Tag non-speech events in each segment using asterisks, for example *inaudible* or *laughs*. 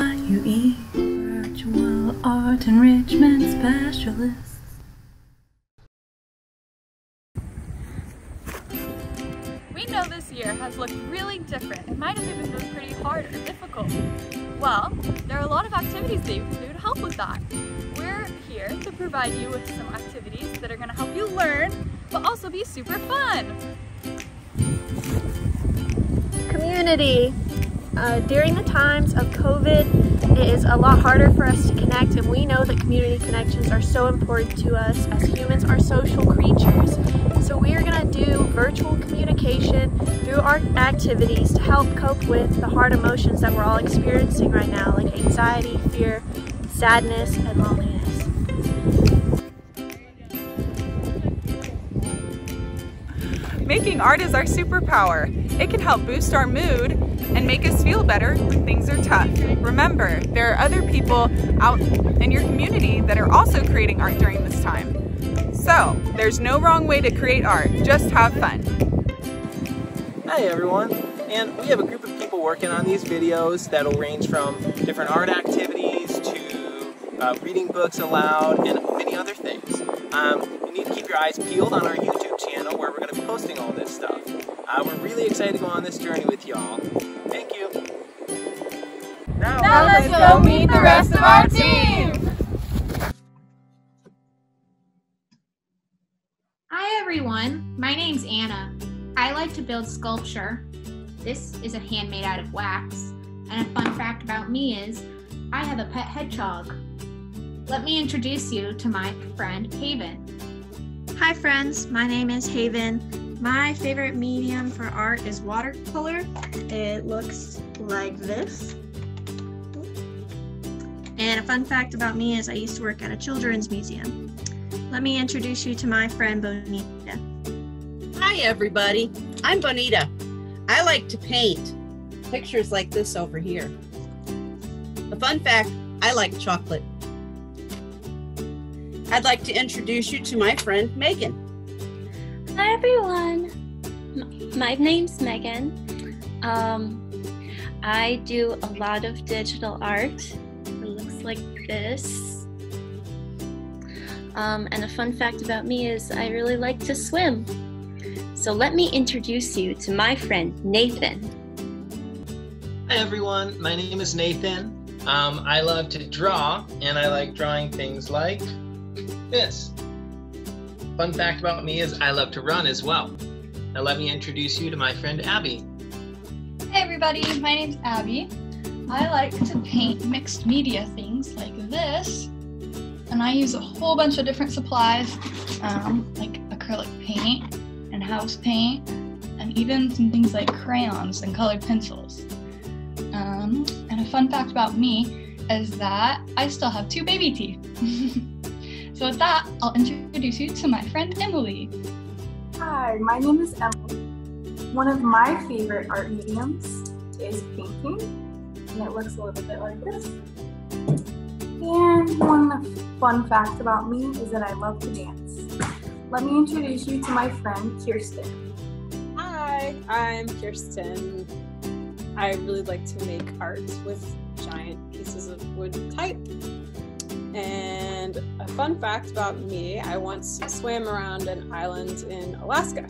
IUE, Virtual Art Enrichment Specialists. We know this year has looked really different. It might have even been pretty hard or difficult. Well, there are a lot of activities that you can do to help with that. We're here to provide you with some activities that are going to help you learn, but also be super fun. Community. Uh, during the times of COVID, it is a lot harder for us to connect, and we know that community connections are so important to us as humans are social creatures. So we are going to do virtual communication through our activities to help cope with the hard emotions that we're all experiencing right now, like anxiety, fear, sadness, and loneliness. Making art is our superpower. It can help boost our mood and make us feel better when things are tough. Remember, there are other people out in your community that are also creating art during this time. So, there's no wrong way to create art, just have fun. Hi everyone, and we have a group of people working on these videos that'll range from different art activities to uh, reading books aloud and many other things. Um, you need to keep your eyes peeled on our YouTube channel where we're going to be posting all this stuff. Uh, we're really excited to go on this journey with y'all. Thank you. Now, now let's go meet the rest of our team! Hi everyone, my name's Anna. I like to build sculpture. This is a handmade out of wax. And a fun fact about me is I have a pet hedgehog. Let me introduce you to my friend Haven. Hi friends, my name is Haven. My favorite medium for art is watercolor. It looks like this. And a fun fact about me is I used to work at a children's museum. Let me introduce you to my friend Bonita. Hi everybody, I'm Bonita. I like to paint. Pictures like this over here. A fun fact, I like chocolate. I'd like to introduce you to my friend Megan. Hi everyone, my name's Megan. Um, I do a lot of digital art. It looks like this. Um, and a fun fact about me is I really like to swim. So let me introduce you to my friend Nathan. Hi everyone, my name is Nathan. Um, I love to draw and I like drawing things like this. Fun fact about me is I love to run as well. Now let me introduce you to my friend Abby. Hey everybody, my name's Abby. I like to paint mixed media things like this, and I use a whole bunch of different supplies, um, like acrylic paint and house paint, and even some things like crayons and colored pencils. Um, and a fun fact about me is that I still have two baby teeth. *laughs* So with that, I'll introduce you to my friend Emily. Hi, my name is Emily. One of my favorite art mediums is painting, and it looks a little bit like this. And one fun fact about me is that I love to dance. Let me introduce you to my friend Kirsten. Hi, I'm Kirsten. I really like to make art with giant pieces of wood type and a fun fact about me I once swam around an island in Alaska.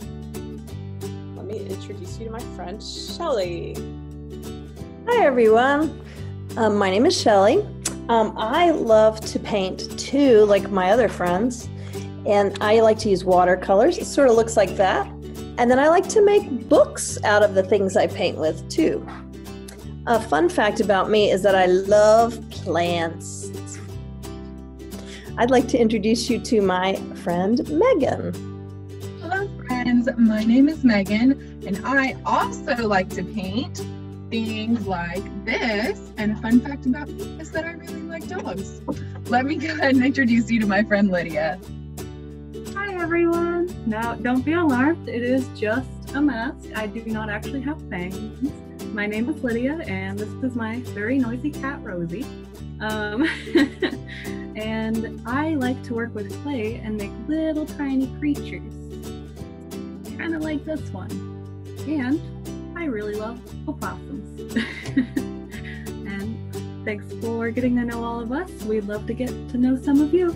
Let me introduce you to my friend Shelly. Hi, everyone. Um, my name is Shelly. Um, I love to paint too, like my other friends, and I like to use watercolors. It sort of looks like that. And then I like to make books out of the things I paint with too. A fun fact about me is that I love plants. I'd like to introduce you to my friend Megan. Hello, friends. My name is Megan, and I also like to paint things like this. And a fun fact about me is that I really like dogs. Let me go ahead and introduce you to my friend Lydia. Hi, everyone. Now, don't be alarmed. It is just a mask. I do not actually have fangs. My name is Lydia, and this is my very noisy cat, Rosie. Um, *laughs* and I like to work with clay and make little tiny creatures, kind of like this one. And I really love opossums. *laughs* and thanks for getting to know all of us. We'd love to get to know some of you.